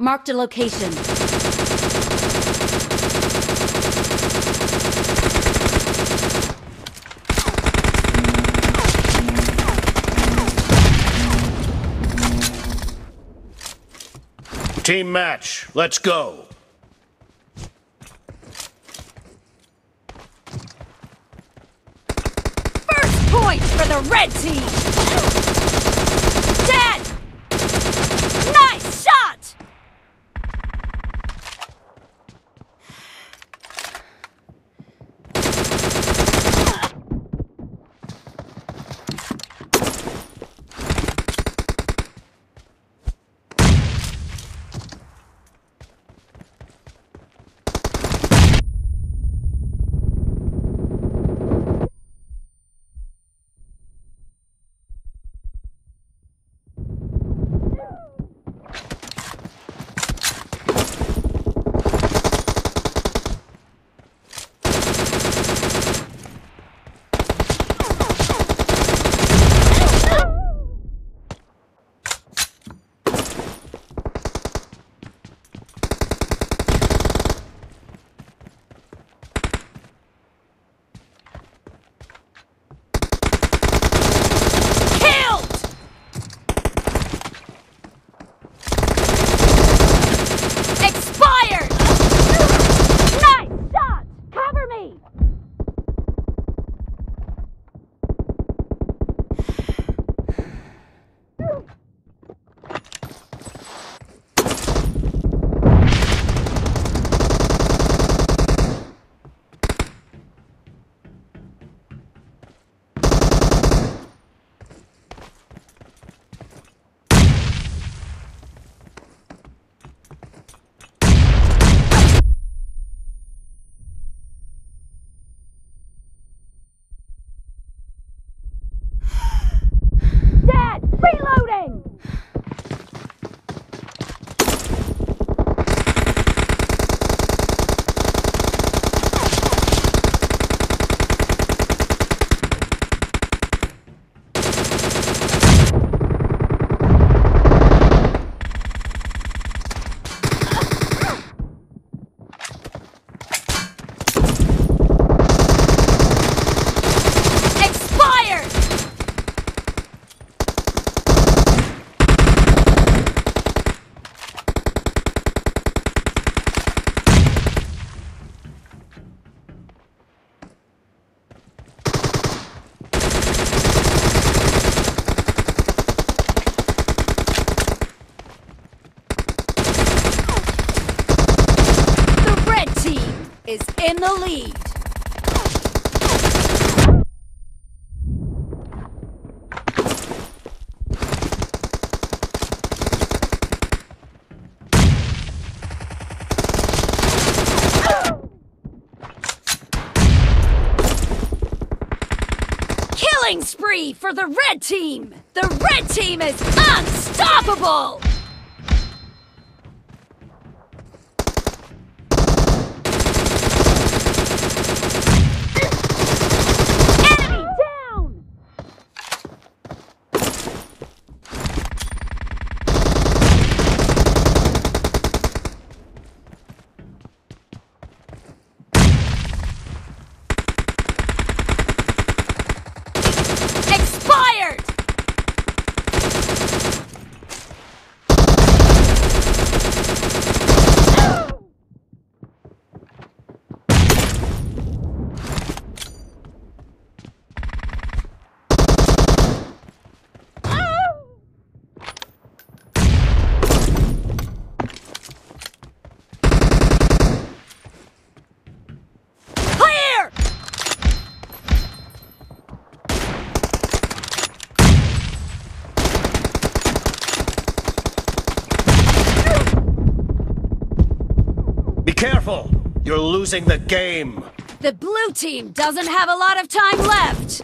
Marked a location. Team match, let's go. First point for the red team! Dead! Nice is in the lead. Killing spree for the red team! The red team is unstoppable! Enemy down! Expired! Clear! Be careful! You're losing the game! The blue team doesn't have a lot of time left.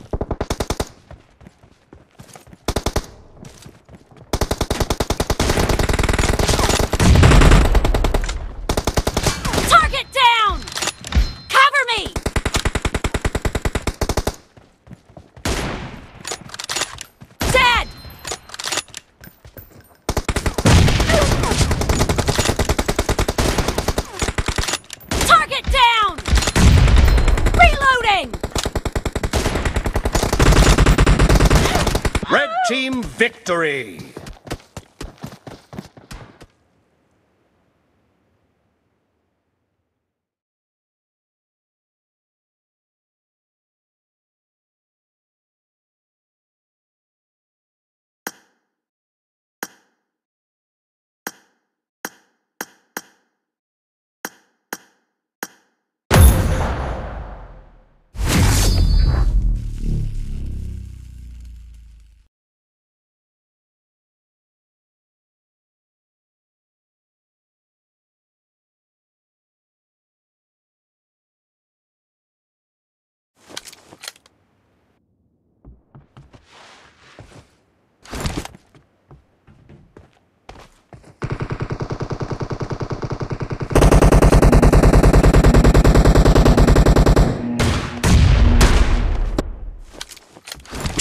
Target down! Cover me! Dead! team victory!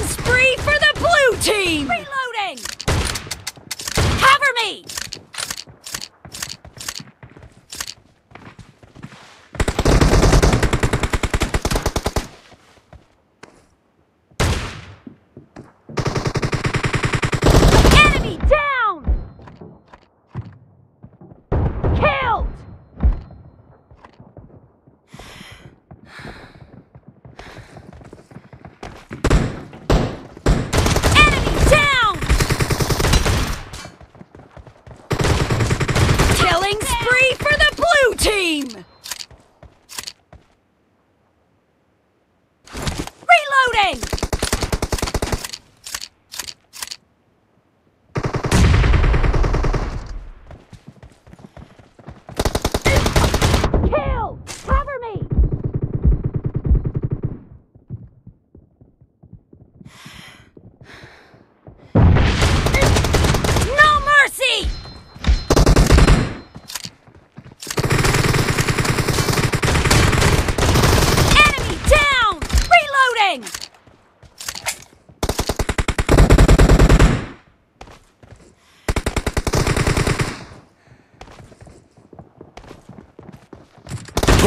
Spree for the blue team! Reloading! Cover me! Enemy down! Killed! Enemy down! Killing spree for the blue team!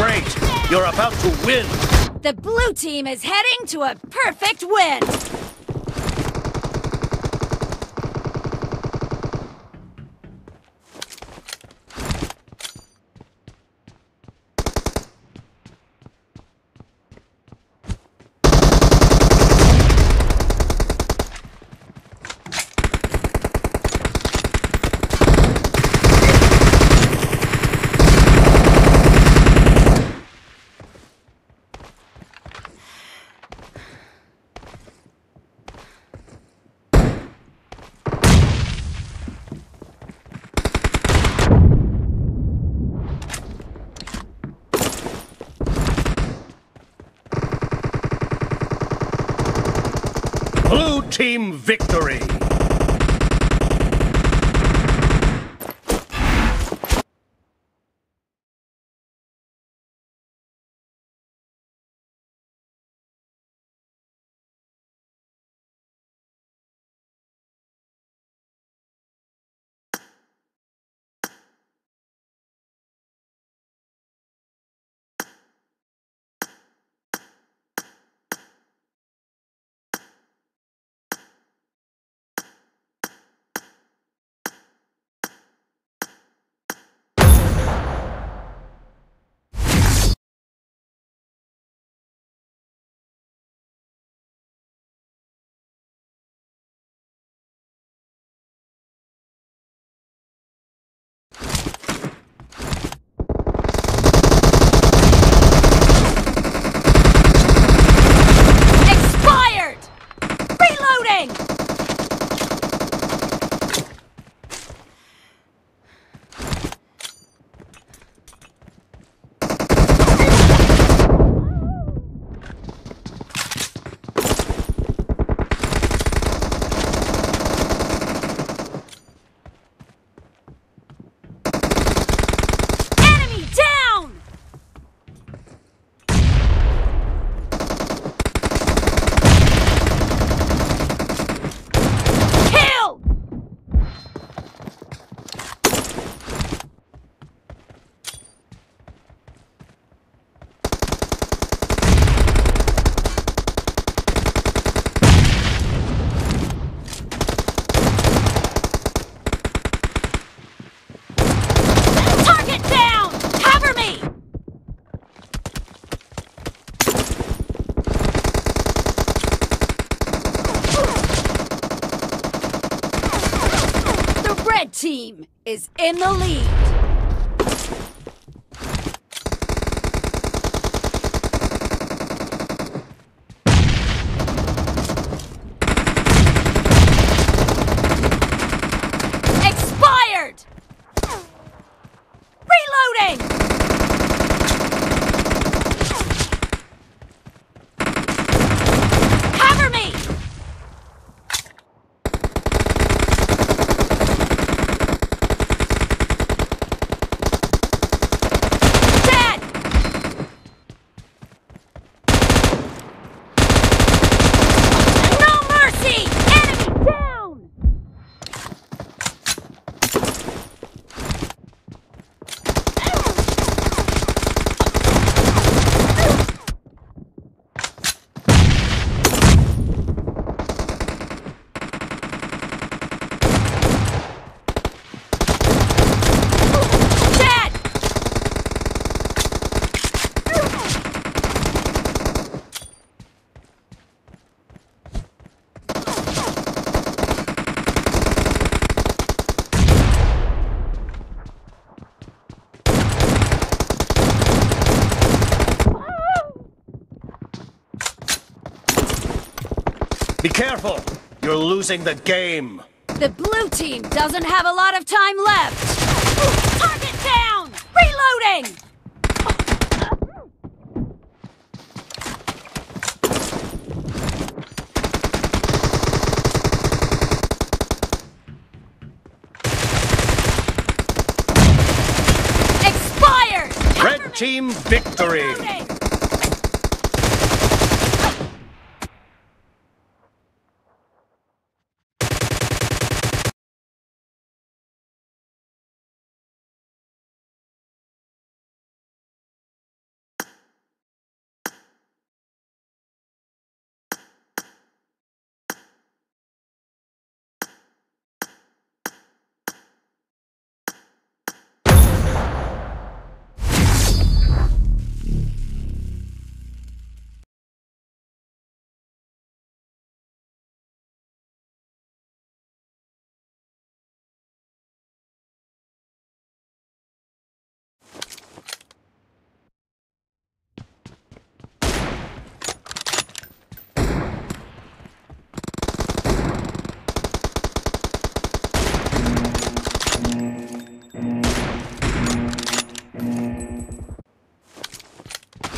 Great! You're about to win! The blue team is heading to a perfect win! Victory! Expired! Reloading! Enemy down! Killed! Target down! Cover me! The red team is in the lead. Expired! Reloading! Cover me! Dead! No mercy! Enemy down! Dead! Be careful! You're losing the game! The blue team doesn't have a lot of time left. Target down! Reloading! Expired! Red team victory!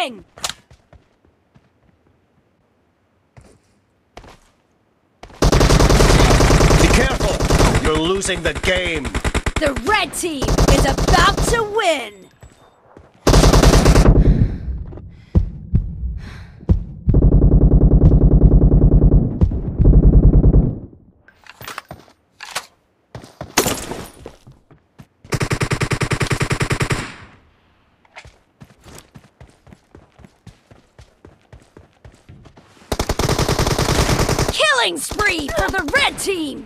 Reloading! Be careful! You're losing the game. The red team is about to win! Killing spree for the red team!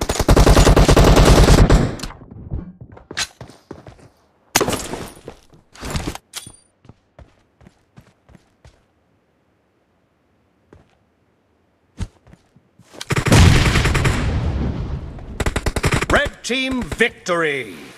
Red team victory!